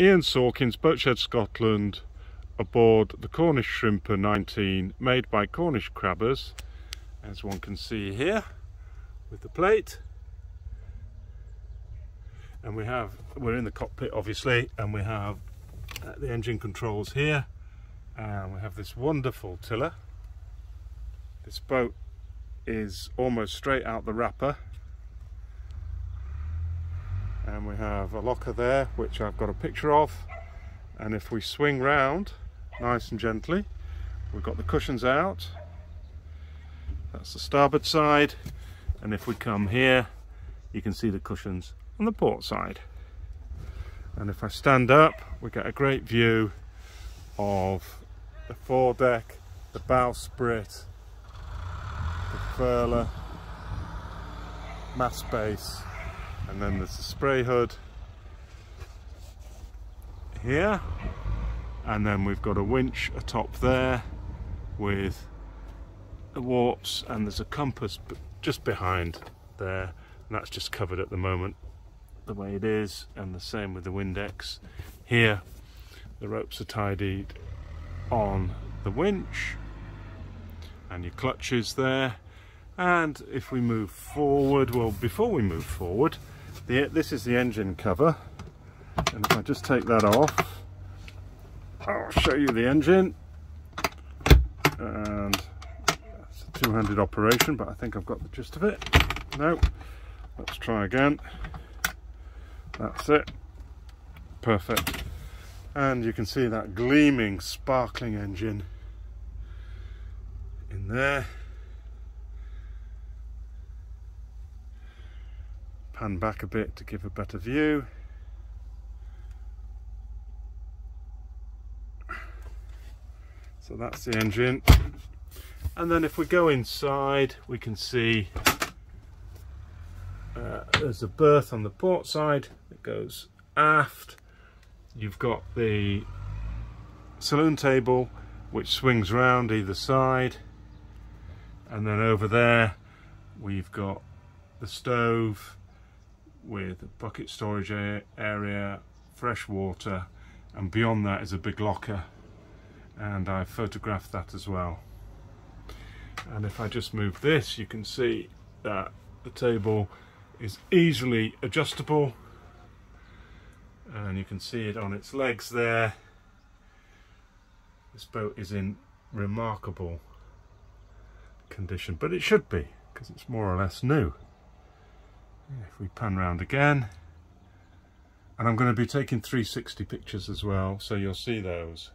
Ian Sawkins, Boatshed Scotland, aboard the Cornish Shrimper 19, made by Cornish Crabbers, as one can see here, with the plate. And we have, we're in the cockpit obviously, and we have uh, the engine controls here, and we have this wonderful tiller. This boat is almost straight out the wrapper and we have a locker there which I've got a picture of. And if we swing round nice and gently we've got the cushions out. That's the starboard side. And if we come here you can see the cushions on the port side. And if I stand up we get a great view of the foredeck the bowsprit the furler mast base and then there's the spray hood here. And then we've got a winch atop there with the warps and there's a compass just behind there. And that's just covered at the moment the way it is. And the same with the Windex. Here the ropes are tidied on the winch. And your clutches there. And if we move forward well before we move forward the, this is the engine cover. And if I just take that off I'll show you the engine. And it's a two-handed operation but I think I've got the gist of it. No let's try again. That's it. Perfect. And you can see that gleaming sparkling engine in there pan back a bit to give a better view. So that's the engine. And then if we go inside, we can see uh, there's a berth on the port side that goes aft. You've got the saloon table which swings round either side. And then over there, we've got the stove with bucket storage area, fresh water, and beyond that is a big locker. And I've photographed that as well. And if I just move this, you can see that the table is easily adjustable. And you can see it on its legs there. This boat is in remarkable condition, but it should be because it's more or less new if we pan round again. And I'm going to be taking 360 pictures as well so you'll see those